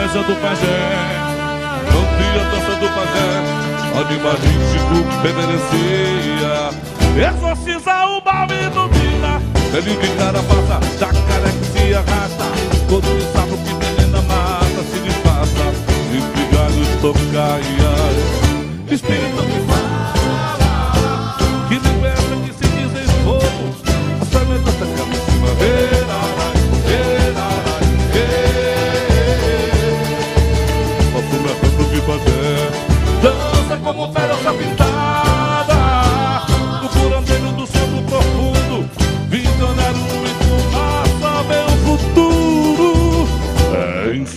dança do pajé. Cantia a dança do pajé. Animalístico benerecia Exorciza o balme ilumina Ele de cara passa, jacaré que se arrasta. Todo sapo que venena mata se disfarça. E pigalhos tocaia Espírito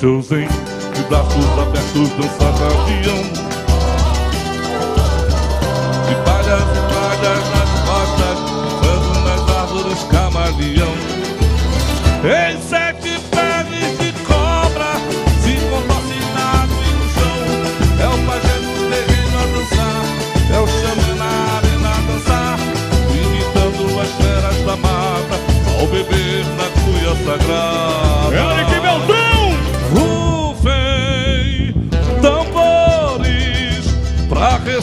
Seus zen De braços abertos dança gavião De palhas e palhas nas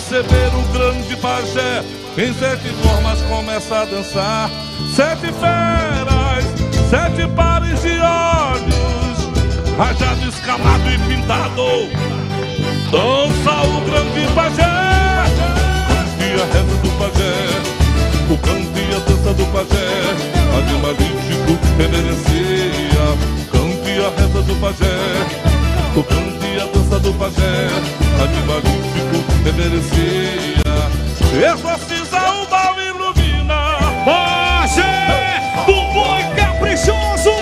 receber o grande pajé. Em sete formas começa a dançar. Sete feras, sete pares de olhos. Rajado, escalado e pintado. Dança o grande pajé. A reza do pajé. O cante e a dança do pajé. Animalístico reverencia. Cante a reza do pajé. O cante e a dança do pajé Animalístico reverencia Exorciza o mal e ilumina Pajé do Boi Caprichoso!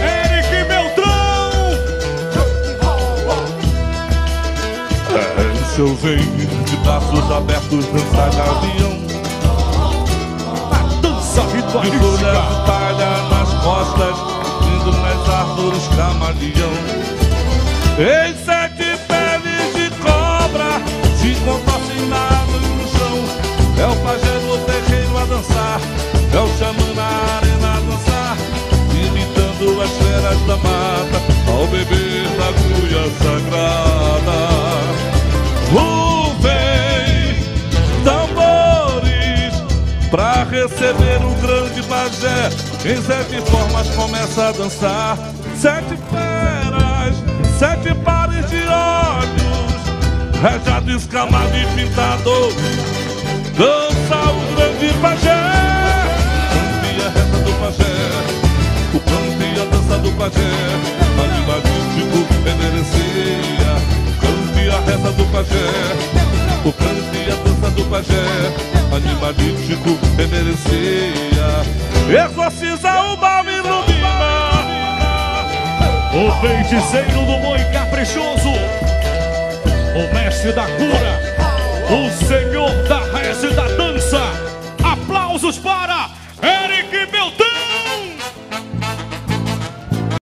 Eric Beltrão! É em seu zen De braços abertos dança gavião Dança De folhas ritualística! de palha nas costas, indo nas árvores camaleão. Em sete feras da mata, ao beber da cuia sagrada. Ruvem, tambores, Pra receber o grande pajé. Em sete formas começa a dançar. Sete feras, sete pares de olhos Rajado, escamado e pintado Dança o grande pajé Animalístico reverencia Exorciza o mal ilumina O feiticeiro do Boi Caprichoso! O mestre da cura! O senhor da reza